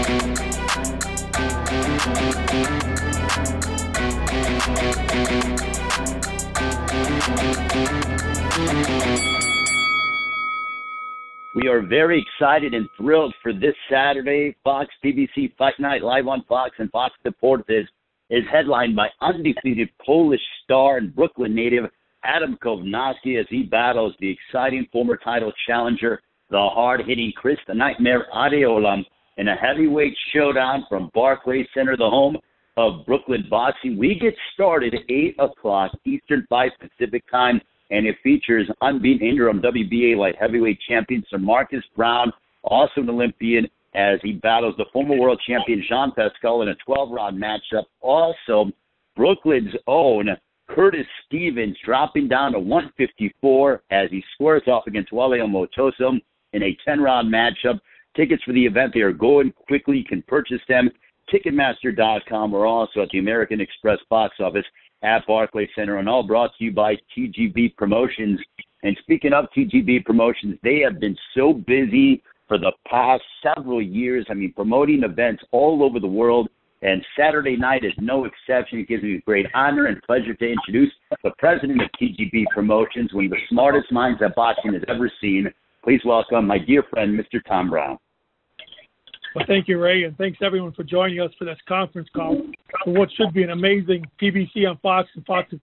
We are very excited and thrilled for this Saturday. Fox PBC Fight Night live on Fox and Fox Deportes is headlined by undefeated Polish star and Brooklyn native Adam Kownacki as he battles the exciting former title challenger, the hard-hitting Chris the Nightmare Arreola in a heavyweight showdown from Barclays Center, the home of Brooklyn Boxing. We get started at 8 o'clock Eastern 5 Pacific time and it features unbeaten interim WBA light heavyweight champion Sir Marcus Browne, also an Olympian, as he battles the former world champion Jean Pascal in a 12-round matchup. Also, Brooklyn's own Curtis Stevens dropping down to 154 as he squares off against Wale Omotoso in a 10-round matchup. Tickets for the event, they are going quickly. You can purchase them Ticketmaster.com or also at the American Express box office at Barclay Center, and all brought to you by TGB Promotions. And speaking of TGB Promotions, they have been so busy for the past several years. I mean, promoting events all over the world. And Saturday night is no exception. It gives me great honor and pleasure to introduce the president of TGB Promotions, one of the smartest minds that boxing has ever seen. Please welcome my dear friend, Mr. Tom Brown. Well, thank you, Ray, and thanks everyone for joining us for this conference call for what should be an amazing PBC on Fox and Fox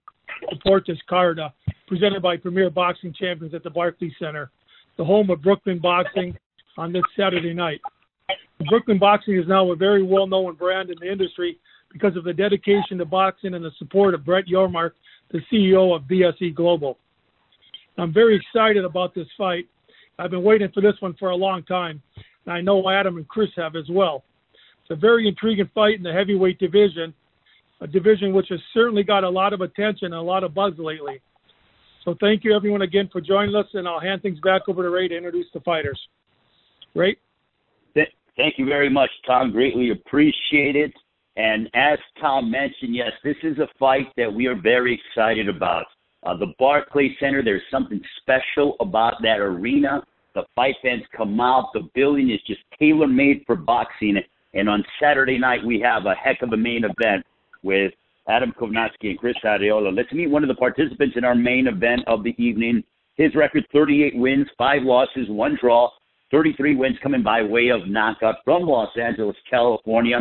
Deportes card uh, presented by Premier Boxing Champions at the Barclays Center, the home of Brooklyn Boxing on this Saturday night. Brooklyn Boxing is now a very well-known brand in the industry because of the dedication to boxing and the support of Brett Yormark, the CEO of BSE Global. I'm very excited about this fight. I've been waiting for this one for a long time and I know Adam and Chris have as well. It's a very intriguing fight in the heavyweight division, a division which has certainly got a lot of attention and a lot of buzz lately. So thank you everyone again for joining us, and I'll hand things back over to Ray to introduce the fighters. Ray? Thank you very much, Tom. Greatly appreciate it. And as Tom mentioned, yes, this is a fight that we are very excited about. Uh, the Barclays Center, there's something special about that arena. The fight fans come out. The building is just tailor made for boxing. And on Saturday night, we have a heck of a main event with Adam Kownacki and Chris Arreola. Let's meet one of the participants in our main event of the evening. His record 38 wins, 5 losses, 1 draw, 33 wins coming by way of knockout from Los Angeles, California.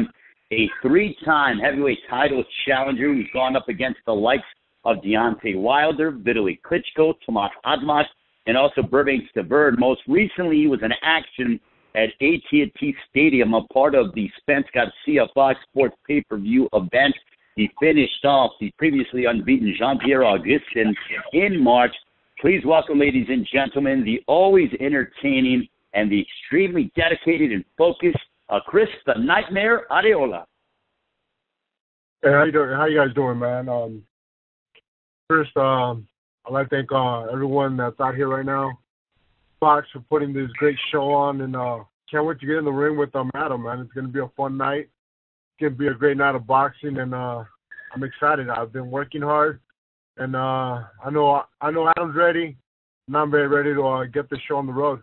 A three time heavyweight title challenger who's gone up against the likes of Deontay Wilder, Vitaly Klitschko, Tomasz Adamek, and also Bermane Stiverne. Most recently, he was in action at AT&T Stadium, a part of the Spence Garcia Fox Sports pay-per-view event. He finished off the previously unbeaten Jean-Pierre Augustin in March. Please welcome, ladies and gentlemen, the always entertaining and the extremely dedicated and focused uh, Chris the Nightmare Arreola. Hey, how you doing? How you guys doing, man? Um, first, um, I'd like to thank uh, everyone that's out here right now. Fox for putting this great show on, and uh, can't wait to get in the ring with um, Adam, man. It's gonna be a fun night. It's gonna be a great night of boxing, and uh, I'm excited. I've been working hard, and uh, I know I know Adam's ready, and I'm very ready to uh, get the show on the road.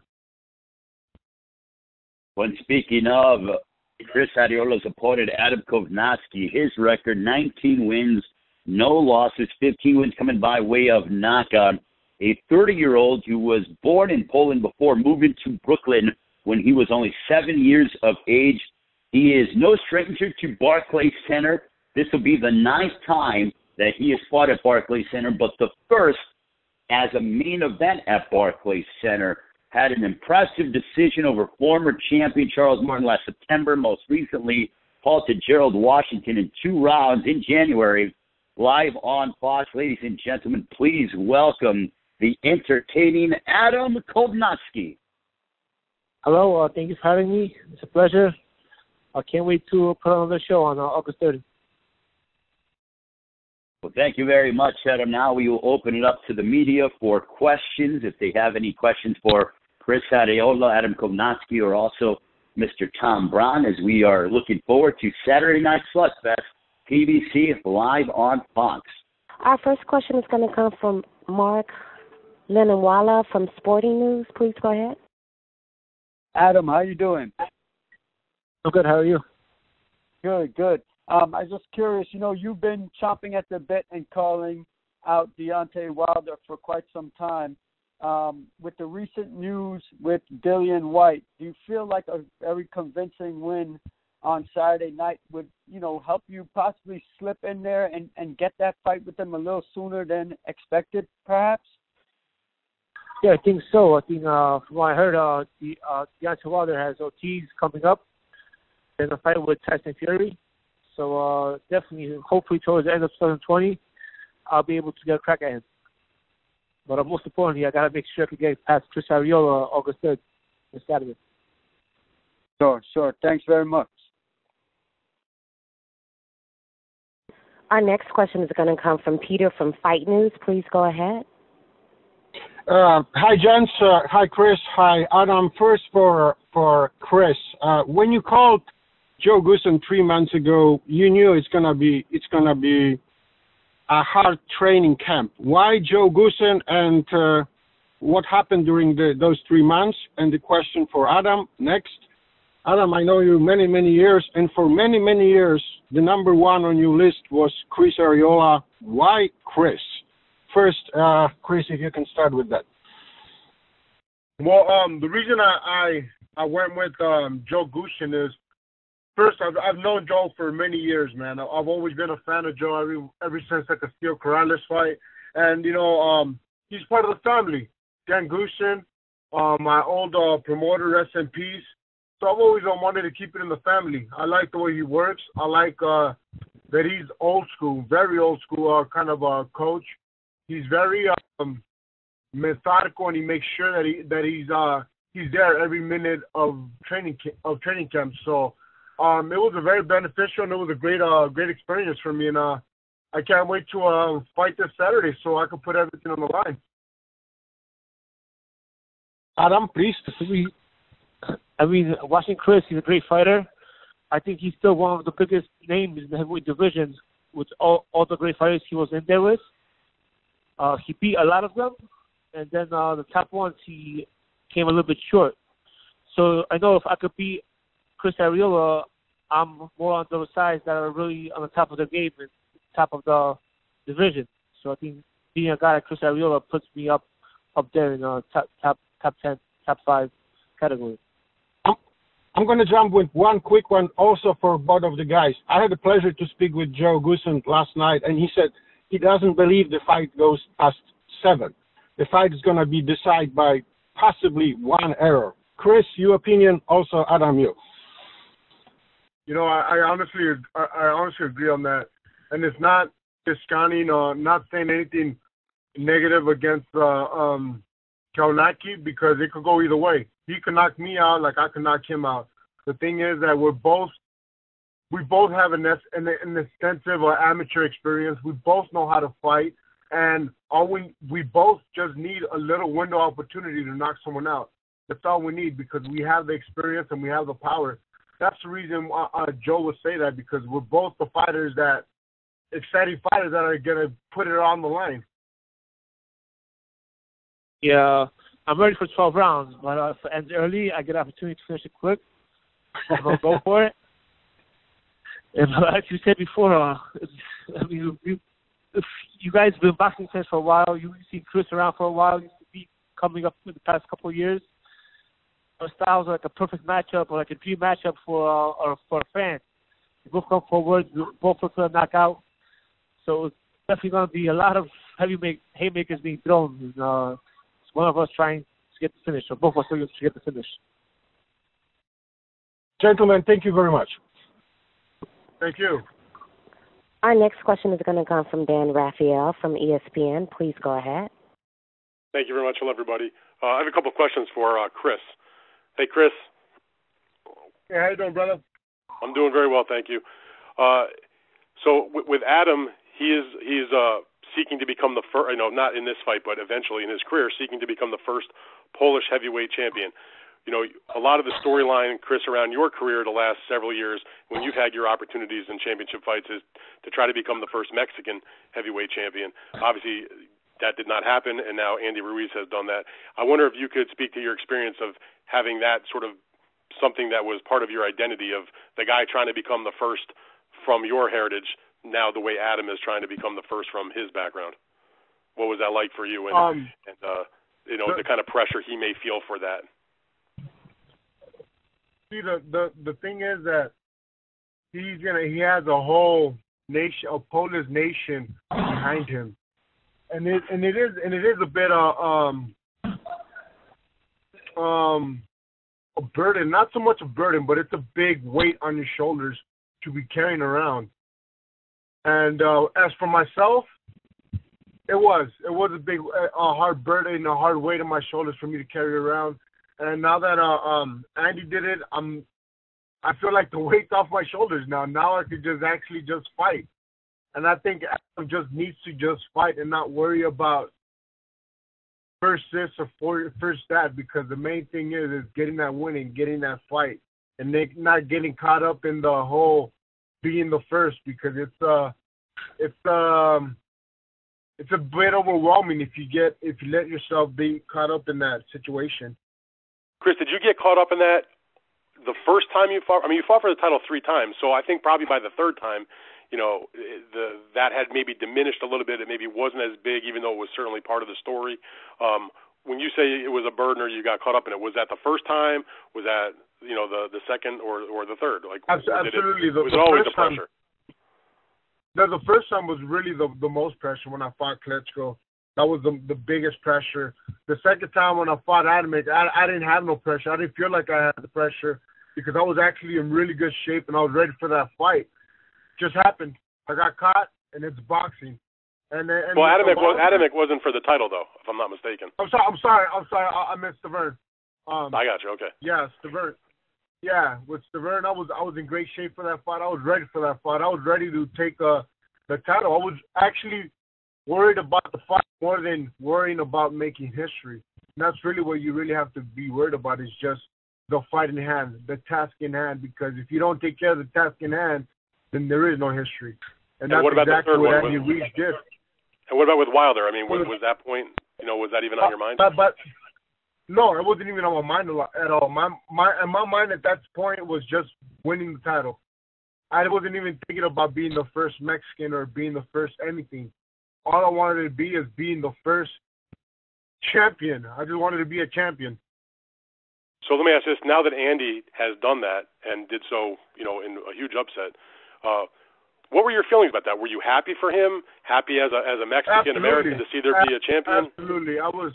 When speaking of Chris Arreola's opponent, Adam Kownacki, his record 19 wins, no losses, 15 wins coming by way of knockout. A 30 year old who was born in Poland before moving to Brooklyn when he was only seven years of age. He is no stranger to Barclays Center. This will be the ninth time that he has fought at Barclays Center, but the first as a main event at Barclays Center. Had an impressive decision over former champion Charles Martin last September. Most recently, halted Gerald Washington in two rounds in January live on Fox. Ladies and gentlemen, please welcome the entertaining Adam Kownacki. Hello, uh, thank you for having me. It's a pleasure. I can't wait to put on the show on uh, August 30th. Well, thank you very much, Adam. Now we will open it up to the media for questions. If they have any questions for Chris Arreola, Adam Kownacki, or also Mr. Tom Brown, as we are looking forward to Saturday Night Slugfest PBC live on Fox. Our first question is going to come from Mark Lenawala from Sporting News. Please go ahead. Adam, how are you doing? I'm good. How are you? Good, good. Um, I was just curious. You know, you've been chomping at the bit and calling out Deontay Wilder for quite some time. Um, with the recent news with Dillian Whyte, do you feel like a very convincing win on Saturday night would, you know, help you possibly slip in there and, and get that fight with them a little sooner than expected, perhaps? Yeah, I think so. I think uh, from what I heard, uh, the uh, Deontay Wilder has Ortiz coming up in a fight with Tyson Fury. So uh, definitely, hopefully, towards the end of 2020, I'll be able to get a crack at him. But uh, most importantly, I gotta make sure I can get past Chris Arreola August 3rd, this Saturday. Sure, sure. Thanks very much. Our next question is going to come from Peter from Fight News. Please go ahead. Uh, hi, gents. Uh, hi, Chris. Hi, Adam. First, for for Chris, uh, when you called Joe Goossen three months ago, you knew it's gonna be it's gonna be a hard training camp. Why Joe Goossen and uh, what happened during the, those three months? And the question for Adam next. Adam, I know you many many years, and for many many years, the number one on your list was Chris Arreola. Why Chris? First, uh, Chris, if you can start with that. Well, um, the reason I I, I went with um, Joe Goossen is first I've I've known Joe for many years, man. I've always been a fan of Joe ever ever since the Castillo Corrales fight, and you know um, he's part of the family. Dan Goossen, uh, my old uh, promoter, rest in peace. So I've always wanted to keep it in the family. I like the way he works. I like uh, that he's old school, very old school, uh, kind of a uh, coach. He's very um, methodical, and he makes sure that he that he's uh, he's there every minute of training of training camp. So um, it was a very beneficial and it was a great uh, great experience for me, and uh, I can't wait to uh, fight this Saturday so I can put everything on the line. Adam, please. I mean, watching Chris, he's a great fighter. I think he's still one of the biggest names in the heavyweight divisions with all, all the great fighters he was in there with. Uh, he beat a lot of them, and then uh, the top ones he came a little bit short. So I know if I could beat Chris Arreola, I'm more on those sides that are really on the top of the game and top of the division. So I think being a guy like Chris Arreola puts me up up there in the top top top ten, top five category. I'm going to jump with one quick one also for both of the guys. I had the pleasure to speak with Joe Goossen last night, and he said he doesn't believe the fight goes past seven. The fight is going to be decided by possibly one error. Chris, your opinion, also Adam, you. You know, I, I honestly, I, I honestly agree on that, and it's not discounting or not saying anything negative against uh, um, Kownacki because it could go either way. He could knock me out like I could knock him out. The thing is that we're both we both have an, an, an extensive or amateur experience. We both know how to fight, and all we we both just need a little window opportunity to knock someone out. That's all we need because we have the experience and we have the power. That's the reason why uh, Joe would say that because we're both the fighters that exciting fighters that are gonna put it on the line. Yeah, I'm ready for 12 rounds, but uh, if it ends early, I get an opportunity to finish it quick. I'll go for it. And like you said before, uh, I mean, you, if you guys have been boxing fans for a while, you see Chris around for a while, you see coming up in the past couple of years. Our styles are like a perfect matchup or like a dream matchup for uh, or for a fan. They both come forward, both look for a knockout. So it's definitely going to be a lot of heavy make, haymakers being thrown. And, uh, one of us trying to get the finish, or both of us to get the finish. Gentlemen, thank you very much. Thank you. Our next question is going to come from Dan Raphael from ESPN. Please go ahead. Thank you very much. Hello, everybody. Uh, I have a couple of questions for uh, Chris. Hey, Chris. Hey, how you doing, brother? I'm doing very well, thank you. Uh, so with, with Adam, he is he's uh, seeking to become the first, you know, not in this fight, but eventually in his career, seeking to become the first Polish heavyweight champion. You know, a lot of the storyline, Chris, around your career the last several years, when you've had your opportunities in championship fights, is to try to become the first Mexican heavyweight champion. Obviously, that did not happen, and now Andy Ruiz has done that. I wonder if you could speak to your experience of having that sort of something that was part of your identity of the guy trying to become the first from your heritage. Now the way Adam is trying to become the first from his background. What was that like for you? And Um, and uh, you know the kind of pressure he may feel for that. see the the the thing is that he's gonna he has a whole nation a Polish nation behind him, and it and it is and it is a bit uh, um um a burden, not so much a burden, but it's a big weight on your shoulders to be carrying around. And uh, as for myself, it was it was a big a hard burden, a hard weight on my shoulders for me to carry around. And now that uh, um Andy did it, I'm I feel like the weight's off my shoulders now. Now I could just actually just fight. And I think Adam just needs to just fight and not worry about first this or for, first that because the main thing is is getting that winning, getting that fight, and they not getting caught up in the whole being the first because it's uh it's um it's a bit overwhelming if you get if you let yourself be caught up in that situation. Chris, did you get caught up in that the first time you fought? I mean, you fought for the title three times, so I think probably by the third time, you know, the that had maybe diminished a little bit. It maybe wasn't as big, even though it was certainly part of the story. Um, when you say it was a burden or you got caught up in it, was that the first time? Was that you know the the second or or the third? Like absolutely, it, the, was the always the pressure? Time, the, the first time was really the the most pressure when I fought Klitschko. That was the the biggest pressure. The second time when I fought Adamek, I, I didn't have no pressure. I didn't feel like I had the pressure because I was actually in really good shape and I was ready for that fight. Just happened. I got caught, and it's boxing. And, and well, Adamek, was, Adamek wasn't for the title though, if I'm not mistaken. I'm sorry. I'm sorry. I'm sorry. I, I missed Stiverne. Um, I got you. Okay. Yeah, Stiverne. Yeah, with Stiverne, I was I was in great shape for that fight. I was ready for that fight. I was ready to take uh, the title. I was actually worried about the fight more than worrying about making history. And that's really what you really have to be worried about is just the fight in hand, the task in hand. Because if you don't take care of the task in hand, then there is no history. And, and that's what about exactly the third what? Andy Ruiz did. And what about with Wilder? I mean, was, was that point? You know, was that even on your mind? But, but no, it wasn't even on my mind at all. My my in my mind at that point was just winning the title. I wasn't even thinking about being the first Mexican or being the first anything. All I wanted to be is being the first champion. I just wanted to be a champion. So let me ask this: Now that Andy has done that and did so, you know, in a huge upset, uh, what were your feelings about that? Were you happy for him? Happy as a as a Mexican American to see there be a champion? Absolutely, I was.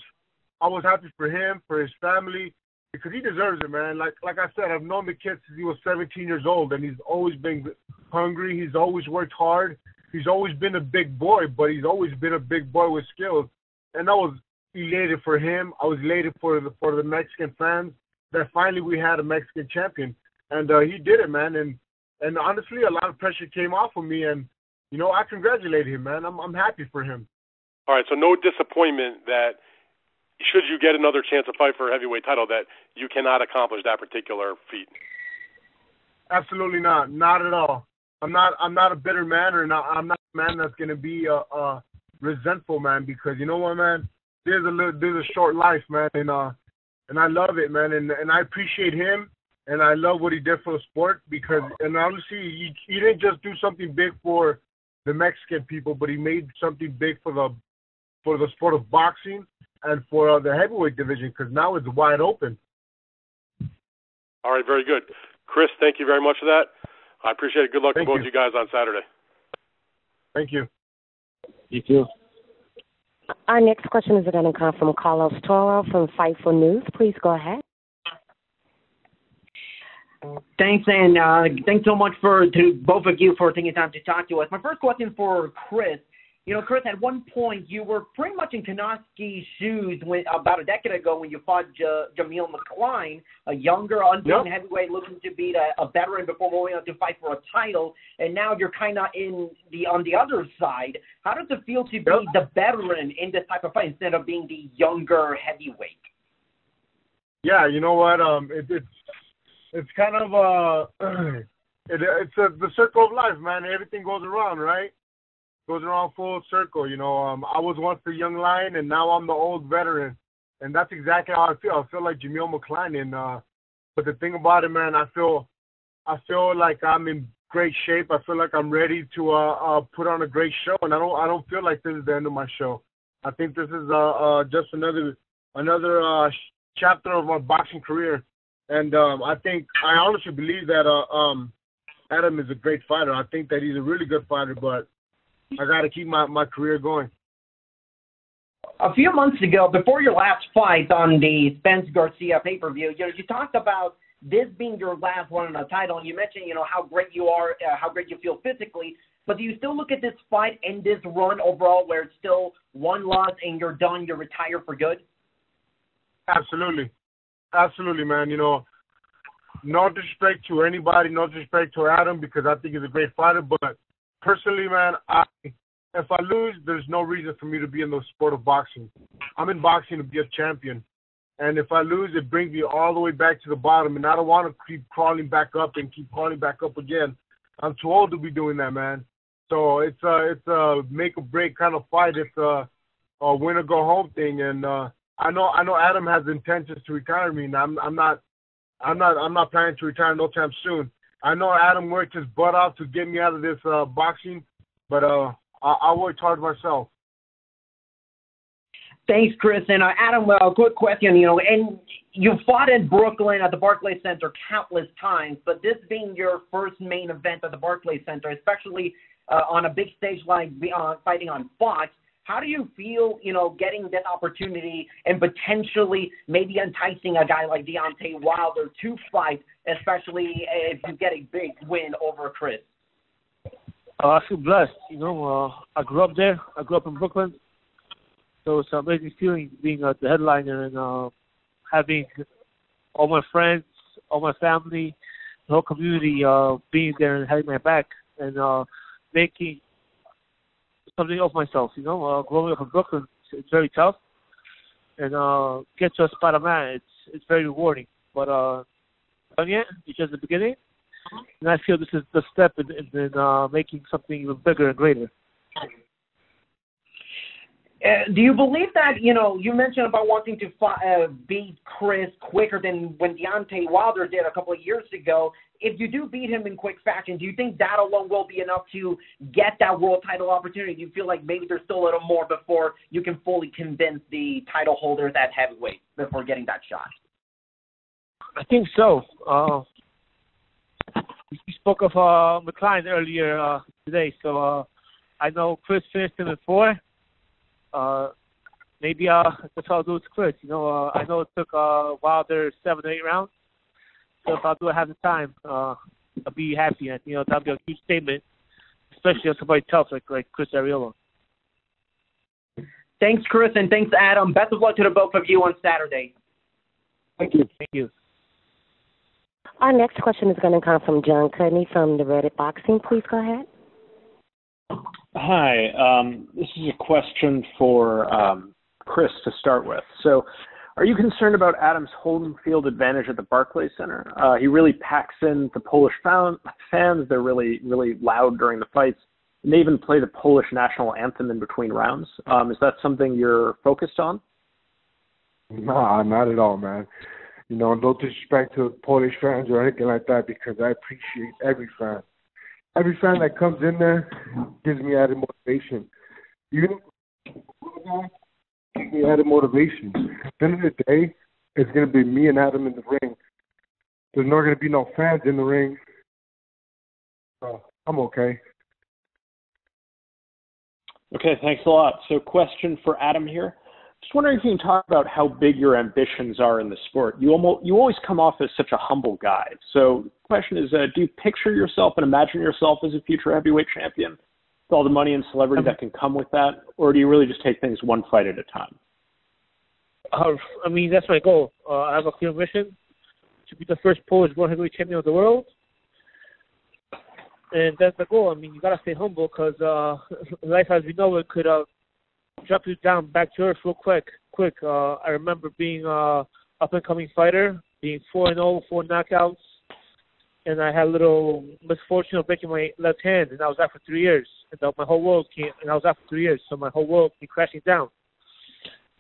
I was happy for him, for his family, because he deserves it, man. Like like I said, I've known the kid since he was 17 years old, and he's always been hungry. He's always worked hard. He's always been a big boy, but he's always been a big boy with skills. And I was elated for him. I was elated for the for the Mexican fans that finally we had a Mexican champion, and uh, he did it, man. And and honestly, a lot of pressure came off of me, and you know I congratulate him, man. I'm I'm happy for him. All right, so no disappointment that should you get another chance to fight for a heavyweight title that you cannot accomplish that particular feat. Absolutely not, not at all. I'm not I'm not a bitter man, or not I'm not a man that's gonna be a, a resentful man because you know what, man. There's a little, there's a short life, man, and uh, and I love it, man, and and I appreciate him, and I love what he did for the sport because, and honestly, he, he didn't just do something big for the Mexican people, but he made something big for the for the sport of boxing and for uh, the heavyweight division because now it's wide open. All right, very good, Chris. Thank you very much for that. I appreciate it. Good luck Thank to both you. you guys on Saturday. Thank you. You too. Our next question is going to come from Carlos Toro from Fightful News. Please go ahead. Thanks, and uh, thanks so much for to both of you for taking time to talk to us. My first question for Chris. You know, Chris, at one point you were pretty much in Kownacki's shoes when about a decade ago when you fought J- Jameel McCline, a younger, unbeaten Yep. heavyweight looking to beat a, a veteran before moving on to fight for a title, and now you're kind of in the on the other side. How does it feel to be Yep. the veteran in this type of fight instead of being the younger heavyweight? Yeah, you know what? Um, it, it's it's kind of uh, it, it's a, the circle of life, man. Everything goes around, right? Goes around full circle. You know, um, I was once the young lion, and now I'm the old veteran, and that's exactly how I feel. I feel like Jameel McCline, and uh, But the thing about it, man, I feel I feel like I'm in great shape. I feel like I'm ready to uh, uh, put on a great show, and I don't I don't feel like this is the end of my show. I think this is uh, uh, just another another uh, chapter of my boxing career, and um, I think I honestly believe that uh, um, Adam is a great fighter. I think that he's a really good fighter, but I got to keep my my career going. A few months ago, before your last fight on the Spence Garcia pay per view, you know, you talked about this being your last one on a title, and you mentioned, you know, how great you are, uh, how great you feel physically. But do you still look at this fight and this run overall, where it's still one loss and you're done, you're retired for good? Absolutely, absolutely, man. You know, no disrespect to anybody, no disrespect to Adam because I think he's a great fighter. But personally, man, I if I lose, there's no reason for me to be in the sport of boxing. I'm in boxing to be a champion. And if I lose, it brings me all the way back to the bottom. And I don't want to keep crawling back up and keep crawling back up again. I'm too old to be doing that, man. So it's a it's a make or break kind of fight. It's a, a win or go home thing. And uh, I know I know Adam has intentions to retire me, and I'm I'm not I'm not I'm not planning to retire no time soon. I know Adam worked his butt off to get me out of this uh, boxing, but uh, I, I worked hard myself. Thanks, Chris. And uh, Adam, a uh, quick question. You know, and you fought in Brooklyn at the Barclays Center countless times, but this being your first main event at the Barclays Center, especially uh, on a big stage like uh, fighting on Fox, how do you feel, you know, getting that opportunity and potentially maybe enticing a guy like Deontay Wilder to fight, especially if you get a big win over Chris? Uh, I feel blessed. You know, uh, I grew up there. I grew up in Brooklyn. So it's an amazing feeling being uh, the headliner and uh, having all my friends, all my family, the whole community uh, being there and having my back and uh, making something of myself. You know, uh, growing up in Brooklyn, it's, it's very tough, and uh, get to a spot I'm at, it's it's very rewarding. But uh, done yet? It's just the beginning, and I feel this is the step in, in, in uh, making something even bigger and greater. Uh, do you believe that you know you mentioned about wanting to uh, beat Chris quicker than when Deontay Wilder did a couple of years ago? If you do beat him in quick fashion, do you think that alone will be enough to get that world title opportunity? Do you feel like maybe there's still a little more before you can fully convince the title holders at heavyweight before getting that shot? I think so. Uh, we spoke of uh, McCline earlier uh, today, so uh, I know Chris finished him in four uh, maybe uh, that's how I'll do it to Chris. You know, uh, I know it took uh, Wilder seven or eight rounds, so if I'll do it half the time, uh, I'll be happy. And you know, that'll be a huge statement, especially on somebody tough like like Chris Arreola. Thanks, Chris, and thanks, Adam. Best of luck to the both of you on Saturday. Thank you. Thank you. Our next question is going to come from John Cudney from the Reddit Boxing. Please go ahead. Hi. Um, this is a question for um, Chris to start with. So, are you concerned about Adam's home field advantage at the Barclays Center? Uh, he really packs in the Polish fans. They're really, really loud during the fights. And they even play the Polish national anthem in between rounds. Um, is that something you're focused on? Nah, not at all, man. You know, no disrespect to Polish fans or anything like that because I appreciate every fan every fan that comes in there gives me added motivation. Even gives me added motivation. At the end of the day, it's gonna be me and Adam in the ring. There's not gonna be no fans in the ring. So I'm okay. Okay, thanks a lot. So question for Adam here. Just wondering if you can talk about how big your ambitions are in the sport. You almost you always come off as such a humble guy. So the question is, uh, do you picture yourself and imagine yourself as a future heavyweight champion with all the money and celebrity that can come with that, or do you really just take things one fight at a time? Uh, I mean, that's my goal. Uh, I have a clear mission to be the first Polish world heavyweight champion of the world, and that's the goal. I mean, you gotta stay humble because uh, life as we know it could uh, drop you down back to earth real quick. Quick. Uh, I remember being uh, up and coming fighter, being four and zero, oh, four knockouts, and I had a little misfortune of breaking my left hand, and I was out for three years. And my whole world came, and I was out for three years, so my whole world came crashing down.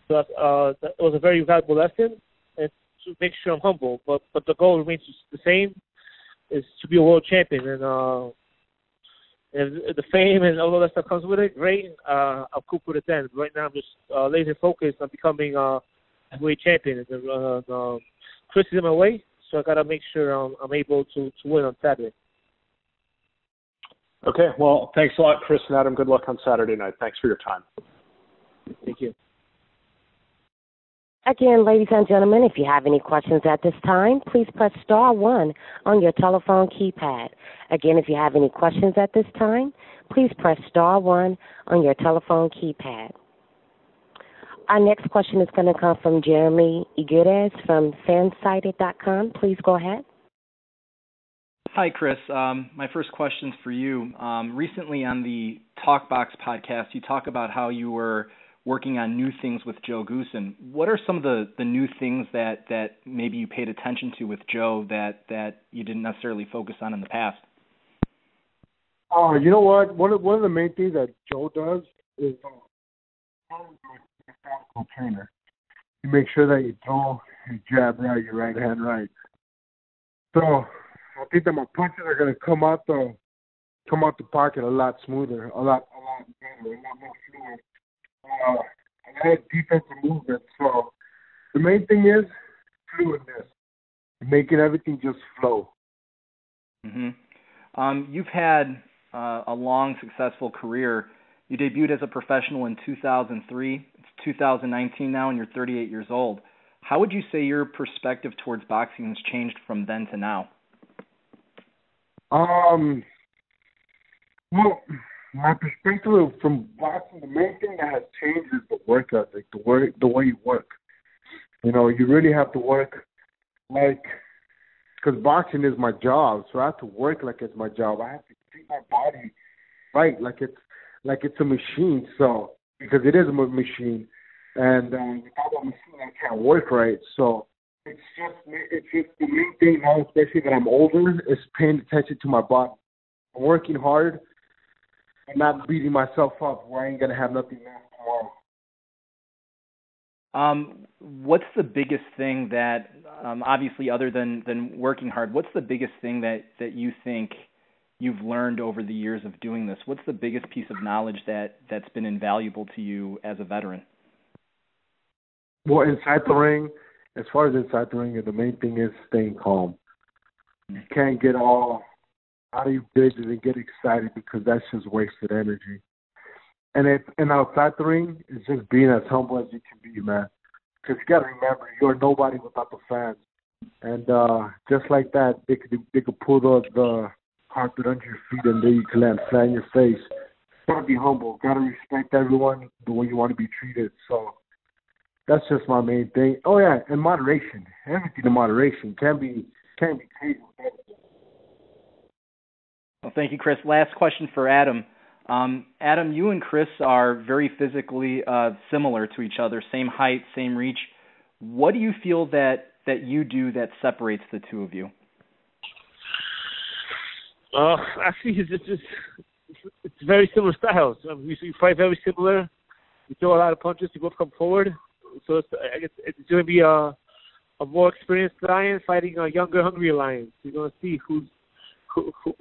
So uh, that was a very valuable lesson. And to make sure I'm humble. But but the goal remains the same, is to be a world champion. And uh, and the fame and all that stuff comes with it, great. Uh, I'll cope with it then. Right now, I'm just uh, laser focused on becoming uh, a heavyweight champion. And uh, uh, Chris is in my way, so I gotta make sure I'm, I'm able to to win on Saturday. Okay, well, thanks a lot, Chris and Adam. Good luck on Saturday night. Thanks for your time. Thank you. Again, ladies and gentlemen, if you have any questions at this time, please press star one on your telephone keypad. Again, if you have any questions at this time, please press star one on your telephone keypad. Our next question is going to come from Jeremy Iguedes from fansided.com. Please go ahead. Hi, Chris. Um, my first question is for you. Um, recently on the Talkbox podcast, you talk about how you were working on new things with Joe Goossen. What are some of the, the new things that, that maybe you paid attention to with Joe that, that you didn't necessarily focus on in the past? Oh, you know what? One of one of the main things that Joe does is uh. You make sure that you throw your jab right, your right hand right. So I think that my punches are gonna come out the come out the pocket a lot smoother, a lot a lot better, a lot more fluid. Uh, I had defensive movement. So the main thing is fluidness, making everything just flow. Mhm. Um, you've had uh, a long, successful career. You debuted as a professional in 2003. It's 2019 now, and you're 38 years old. How would you say your perspective towards boxing has changed from then to now? Um, well, my perspective from boxing, the main thing that has changed is the work ethic, the work, the way you work. You know, you really have to work like, because boxing is my job, so I have to work like it's my job. I have to treat my body right, like it's like it's a machine. So because it is a machine, and um, without a machine, I can't work right. So it's just it's just the main thing now, especially that I'm older, is paying attention to my body. I'm working hard and not beating myself up where I ain't gonna have nothing left tomorrow. Um, what's the biggest thing that, um, obviously, other than than working hard, what's the biggest thing that that you think you've learned over the years of doing this? What's the biggest piece of knowledge that that's been invaluable to you as a veteran? Well, inside the ring, as far as inside the ring, the main thing is staying calm. You can't get all out of your business and get excited because that's just wasted energy. And it, and outside the ring, it's just being as humble as you can be, man. Because you got to remember, you're nobody without the fans. And uh just like that, they could they could pull the the carpet under your feet and then you can land flat in your face. Gotta be humble. Gotta respect everyone the way you want to be treated. So that's just my main thing. Oh yeah, and moderation. Everything in moderation can be can be crazy. Well, thank you, Chris. Last question for Adam. Um, Adam, you and Chris are very physically uh, similar to each other, same height, same reach. What do you feel that that you do that separates the two of you? Uh, actually, it's just it's very similar styles. I mean, we fight very similar. We throw a lot of punches. We both come forward. So it's, I guess it's going to be a a more experienced lion fighting a younger, hungrier lion. You're going to see who's who, who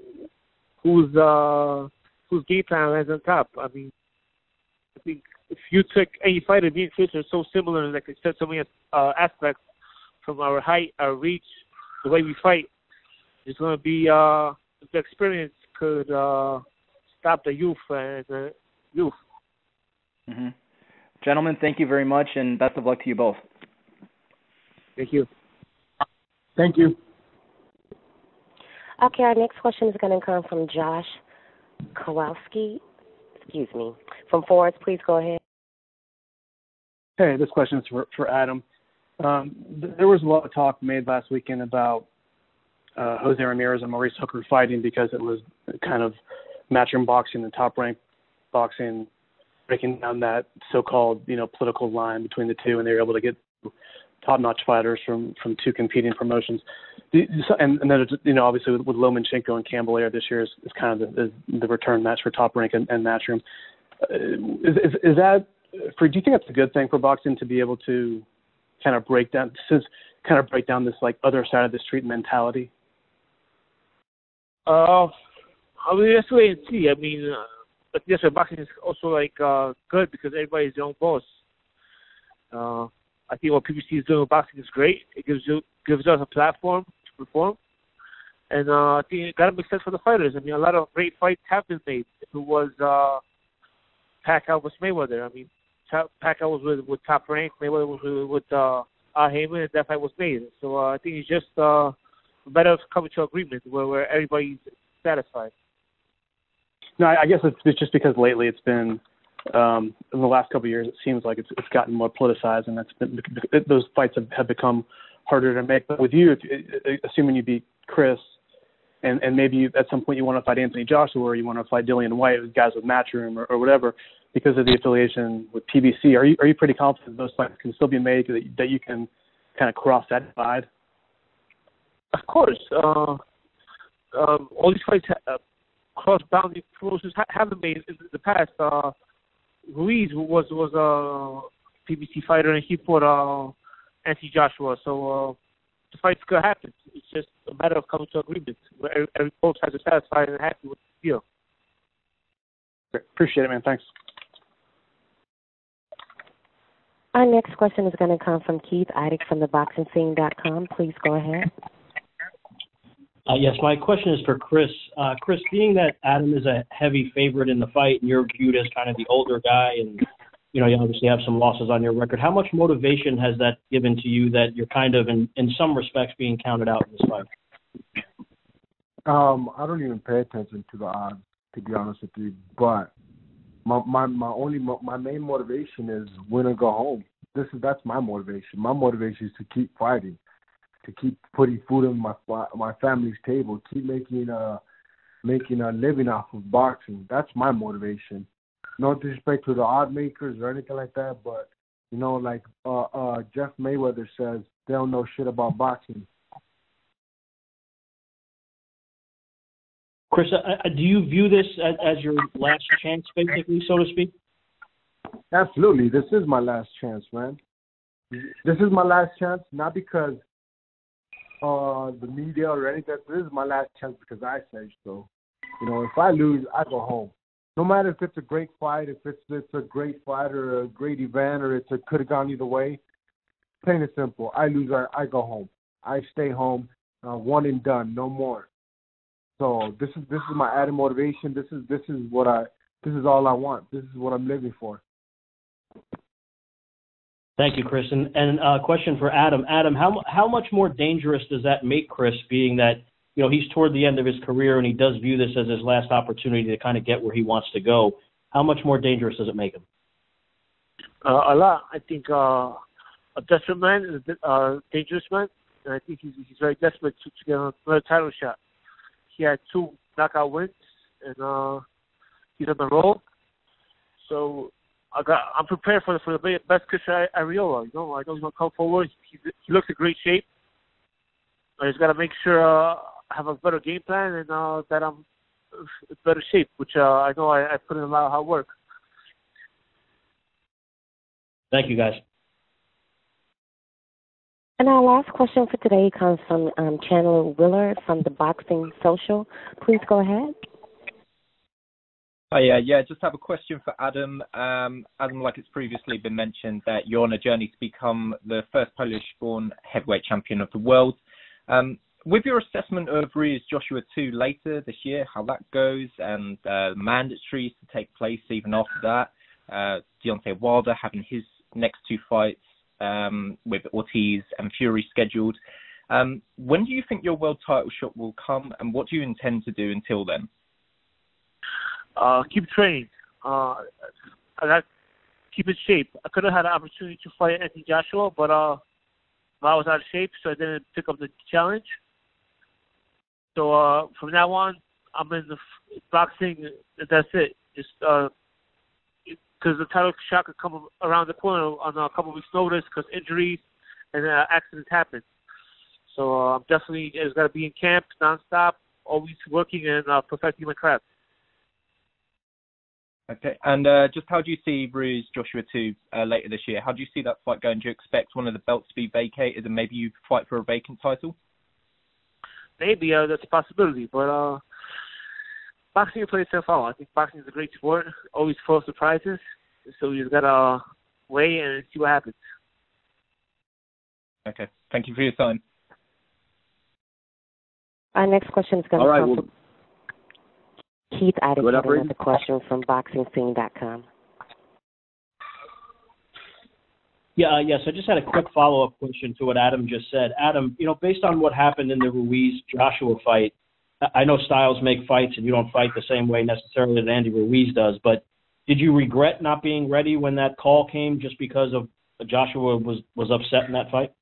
who's uh whose game plan lands on top. I mean, I think if you took any fighter, me and Chris are so similar, like I said, so many uh, aspects from our height, our reach, the way we fight. It's going to be uh the experience could uh stop the youth and the youth. Mm-hmm. Gentlemen, thank you very much, and best of luck to you both. Thank you. Thank you. Okay, our next question is going to come from Josh Kowalski. Excuse me. From Forbes, please go ahead. Hey, this question is for, for Adam. Um, th- there was a lot of talk made last weekend about uh, Jose Ramirez and Maurice Hooker fighting because it was kind of matchroom boxing and top rank boxing, breaking down that so-called you know political line between the two, and they were able to get top-notch fighters from from two competing promotions. And, and then you know obviously with, with Lomachenko and Campbell Air this year is, is kind of the, the return match for Top Rank and, and Matchroom. Uh, is, is is that for? Do you think that's a good thing for boxing to be able to kind of break down since kind of break down this like other side of the street mentality? Uh, I mean, let's wait and see. I mean, uh, but yes, boxing is also like uh, good because everybody's their own boss. Uh, I think what PBC is doing with boxing is great. It gives you gives us a platform to perform, and uh, I think it got to make sense for the fighters. I mean, a lot of great fights have been made. If it was uh, Pacquiao versus Mayweather, I mean, Pacquiao was with with Top Rank, Mayweather was with, with uh, Al Haymon, and that fight was made. So uh, I think it's just uh, better coming to agreement where where everybody's satisfied. No, I guess it's just because lately it's been um, in the last couple of years, it seems like it's it's gotten more politicized, and that's been it, those fights have, have become harder to make. But with you, if, assuming you beat Chris, and and maybe you, at some point you want to fight Anthony Joshua, or you want to fight Dillian Whyte, guys with Matchroom or, or whatever, because of the affiliation with PBC, are you are you pretty confident those fights can still be made that that you can kind of cross that divide? Of course, uh, um, all these fights, uh, cross boundary promotions ha- haven't made in the past. Uh, Ruiz was was a PBC fighter, and he fought uh, Anthony Joshua. So uh, the fights could happen. It's just a matter of coming to agreement where every, every both sides are satisfied and happy with the deal. Appreciate it, man. Thanks. Our next question is going to come from Keith Idec from theboxingscene.com. Please go ahead. Uh, yes, my question is for Chris. Uh, Chris, being that Adam is a heavy favorite in the fight, and you're viewed as kind of the older guy, and you know you obviously have some losses on your record. How much motivation has that given to you that you're kind of, in in some respects, being counted out in this fight? Um, I don't even pay attention to the odds, to be honest with you. But my my my only my main motivation is win or go home. This is that's my motivation. My motivation is to keep fighting to keep putting food on my my family's table, keep making a making a living off of boxing. That's my motivation. No disrespect to the odd makers or anything like that, but you know, like uh, uh, Jeff Mayweather says, they don't know shit about boxing. Chris, uh, uh do you view this as, as your last chance, basically, so to speak? Absolutely, this is my last chance, man. This is my last chance, not because uh, the media or anything. This is my last chance because I say so. You know, if I lose, I go home. No matter if it's a great fight, if it's it's a great fight or a great event, or it's a could have gone either way. Plain and simple. I lose, I, I go home. I stay home, uh, one and done, no more. So this is this is my added motivation. This is this is what I this is all I want. This is what I'm living for. Thank you, Chris. And, and a uh, question for Adam. Adam, how how much more dangerous does that make Chris, being that you know he's toward the end of his career and he does view this as his last opportunity to kind of get where he wants to go? How much more dangerous does it make him? Uh, a lot. I think uh, a desperate man is a uh, dangerous man, and I think he's he's very desperate to, to get another title shot. He had two knockout wins, and uh, he's on the roll. So I got I'm prepared for the for the best Chris Arreola. You know, I know he's gonna come forward. He, he looks in great shape. I just gotta make sure uh, I have a better game plan and uh, that I'm in better shape, which uh, I know I, I put in a lot of hard work. Thank you, guys. And our last question for today comes from um, Chandler Willard from the Boxing Social. Please go ahead. Hi, yeah, yeah. Just have a question for Adam. Um, Adam, like it's previously been mentioned, that you're on a journey to become the first Polish-born heavyweight champion of the world. Um, with your assessment of Ruiz Joshua 2 later this year, how that goes, and uh, mandatories to take place even after that, uh, Deontay Wilder having his next two fights um, with Ortiz and Fury scheduled. When do you think your world title shot will come, and what do you intend to do until then? Uh, keep training. Uh, I got keep in shape. I could have had an opportunity to fight Anthony Joshua, but uh, I was out of shape, so I didn't pick up the challenge. So uh, from now on, I'm in the f- boxing. That's it. Just uh, because the title shot could come around the corner on a couple weeks' notice because injuries and uh, accidents happen. So uh, I'm definitely just got to be in camp nonstop, always working and uh, perfecting my craft. Okay. And uh, just how do you see Ruiz Joshua 2 uh, later this year? How do you see that fight going? Do you expect one of the belts to be vacated and maybe you fight for a vacant title? Maybe uh, that's a possibility, but uh, boxing plays itself out. I think boxing is a great sport, always full of surprises. So you gotta wait and see what happens. Okay. Thank you for your time. Our next question is going to All right, come well- from Keith Addington, What up, Reed? another question from BoxingScene.com. Yeah, uh, yes. I just had a quick follow-up question to what Adam just said. Adam, you know, based on what happened in the Ruiz Joshua fight, I- I know styles make fights, and you don't fight the same way necessarily that Andy Ruiz does. But did you regret not being ready when that call came, just because of Joshua was was upset in that fight?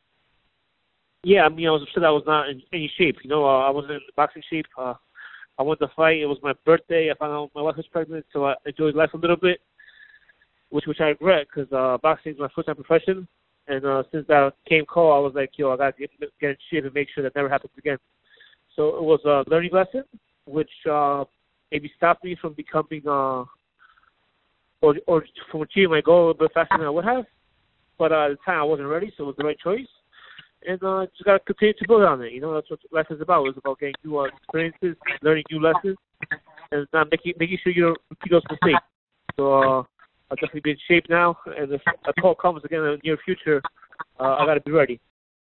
Yeah, I mean, I was upset I was not in any shape. You know, uh, I wasn't in boxing shape. Uh, I went to fight. It was my birthday. I found out my wife was pregnant, so I enjoyed life a little bit, which which I regret because uh, boxing is my full time profession. And uh, since that came call, I was like, yo, I gotta get, get in shape and make sure that never happens again. So it was a learning lesson, which uh, maybe stopped me from becoming uh, or or from achieving my goal a little bit faster than I would have. But uh, at the time, I wasn't ready, so it was the right choice and uh, just gotta continue to build on it. You know, that's what life is about. It's about getting new uh, experiences, learning new lessons, and not making making sure you don't repeat those mistakes. So uh, I'll definitely be in shape now, and if a call comes again in the near future, uh, I gotta be ready.